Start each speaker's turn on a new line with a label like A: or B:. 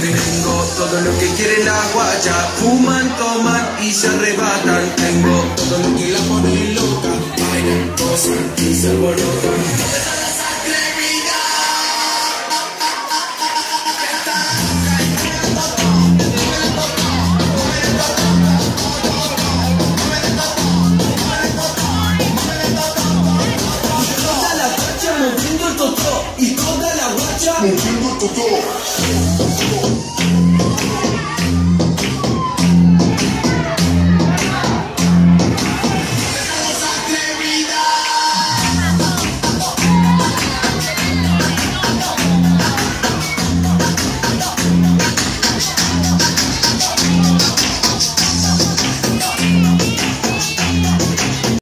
A: Tengo todo lo que quiere la guaya, fuman, toman y se arrebatan. Tengo
B: todo lo que la pone loca, bailan, gozan y se alborotan. Mugindo tudo.